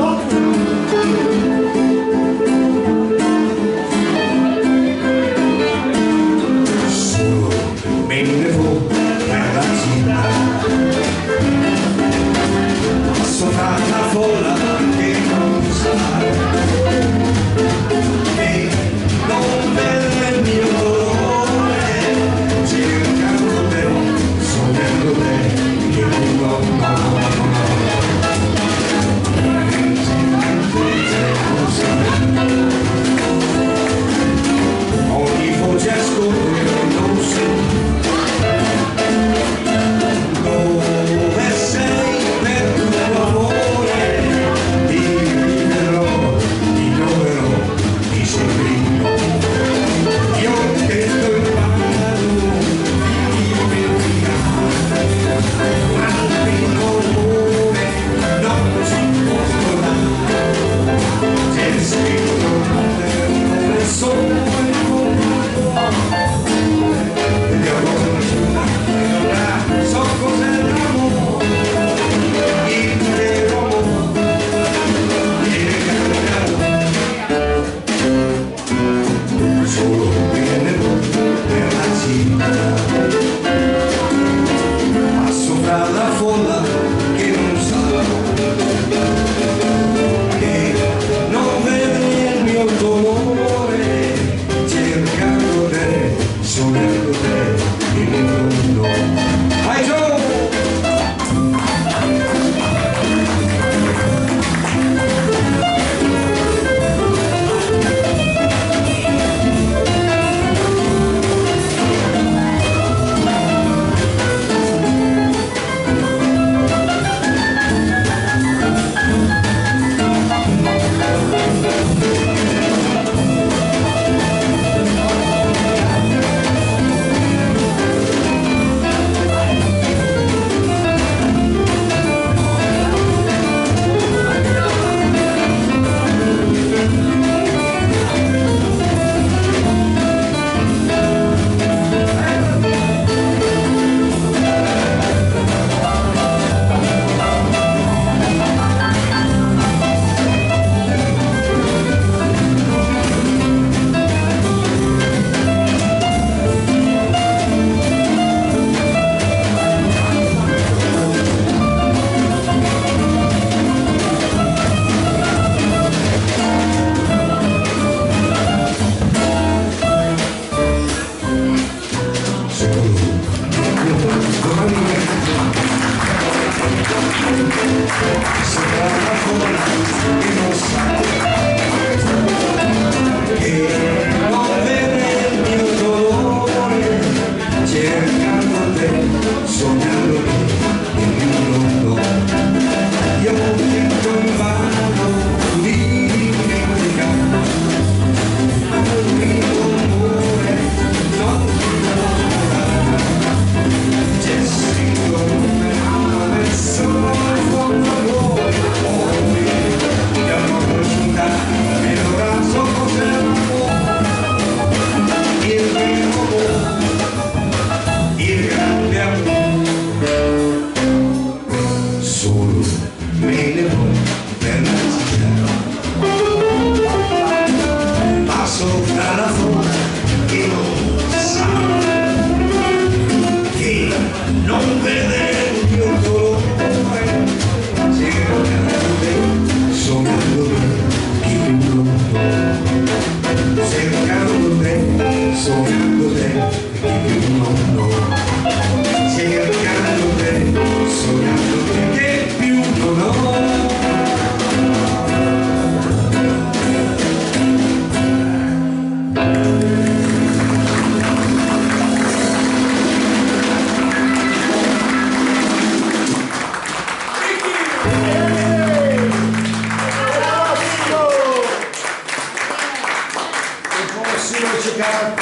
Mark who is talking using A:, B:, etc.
A: Sembra folla Aye.